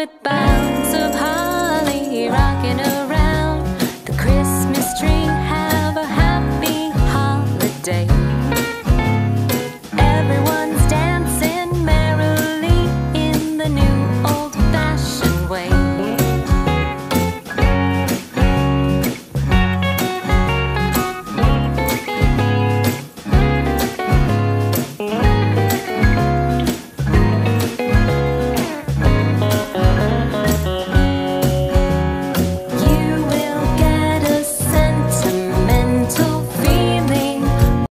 with boughs of holly rocking around the Christmas tree. Have a happy holiday.